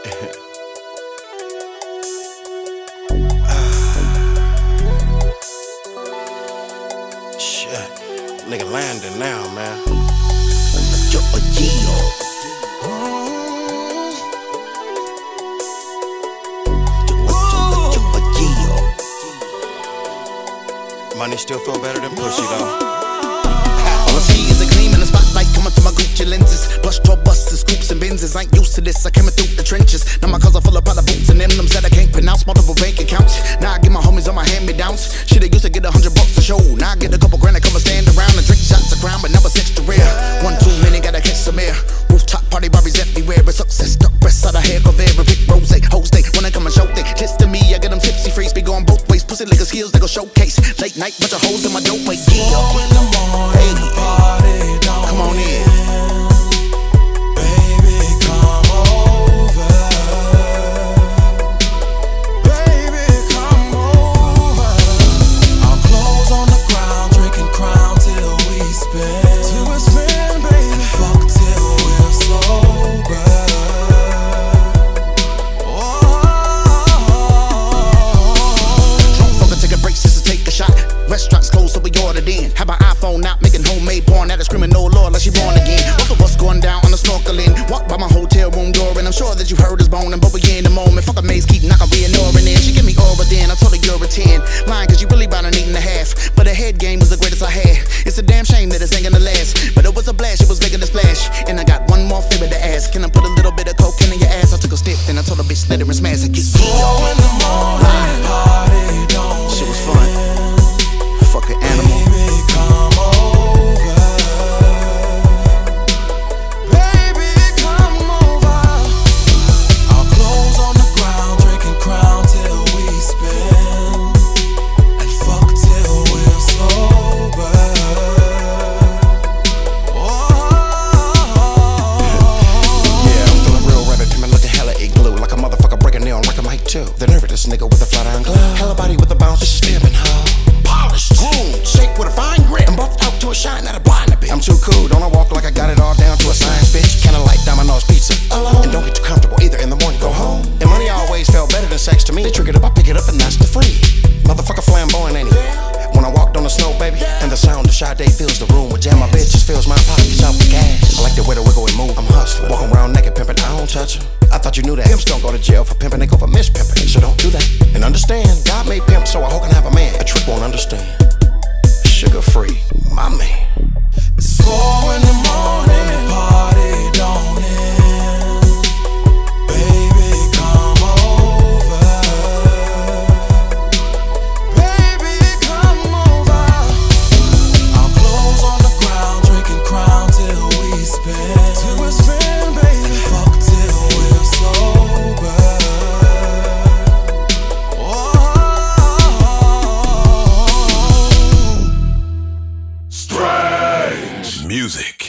Shit. Nigga landing now, man. Money still feel better than pussy, though. To this. I came through the trenches. Now my cars are full of Prada boots and emblems that I can't pronounce. Multiple bank accounts. Now I get my homies on my hand me downs. Shit, I used to get a hundred bucks a show. Now I get a couple grand to come and stand around and drink shots of crown, but never extra rare. One too many, gotta catch some air. Rooftop party Barbies everywhere, but success stuck breasts out of hair, Covera, pick rose, hoes they wanna come and show they. Kiss to me, I get them tipsy freaks, be going both ways. Pussy liquor skills, they go showcase. Late night, bunch of hoes in my dope way. Yeah. Four in the morning, Hey. party Come on in. My out, making homemade porn. At a screaming, no lord, like she born again. Both of us going down on the snorkeling. Walk by my hotel room door, and I'm sure that you heard us boning, but we in the moment. Fuck a maze, keep knocking, we ignoring it. She give me over then, I told her you're a 10. Lying, cause you really about an eight and a half. But the head game was the greatest I had. It's a damn shame that it's ain't gonna last. But it was a blast, it was making a splash. And I got one more favor to ask. Can I put a little bit of cocaine in your ass? I took a step, then I told a bitch, let and smash too. The nerve of this nigga with the flat iron glove. Hella body with a bounce, this is pimpin' hoe. Polished, groomed, shaped with a fine grip. And buffed out to a shine that a blind a bit. I'm too cool, don't I walk like I got it all down to a science, bitch? Kinda like Domino's pizza. Alone. And don't get too comfortable either in the morning, go home. And money always felt better than sex to me. They trigger it up, I pick it up, and that's the free. Motherfucker flamboyant, ain't he? When I walked on the snow, baby, and the sound of Sade fills the room with jam, my bitches fills my pockets up with cash. I like the way the wiggle and move, I'm hustling. Walking around naked pimping, I don't touch 'em. I thought you knew that. Pimps don't go to jail for pimping, they go for music.